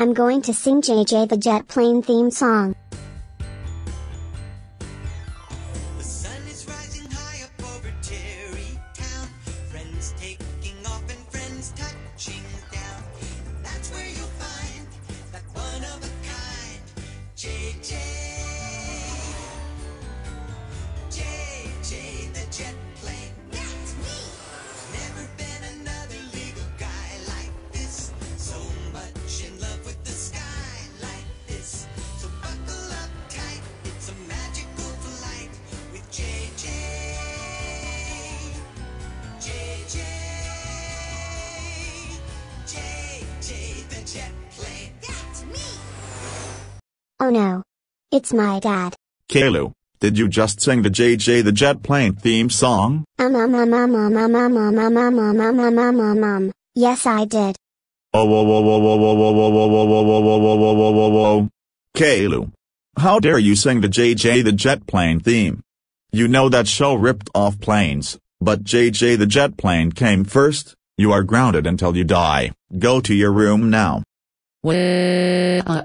I'm going to sing Jay Jay the Jet Plane theme song. Jet plane. That's me. Oh no. It's my dad. Caillou, did you just sing the Jay Jay the Jet Plane theme song? Um um um um um um um um um um um um um um um um. Yes I did. Oh whoa whoa whoa whoa whoa whoa whoa whoa whoa whoa whoa whoa whoa whoa whoa whoa. Caillou, how dare you sing the Jay Jay the Jet Plane theme? You know that show ripped off planes, but Jay Jay the Jet Plane came first. You are grounded until you die. Go to your room now. Uh,